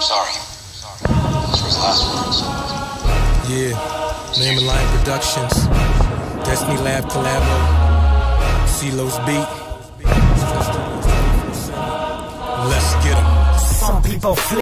sorry. Those were his last words. Yeah, Name and Line Productions, Destiny Lab Collabo, CeeLo's Beat. Let's get get 'em. Some people flip.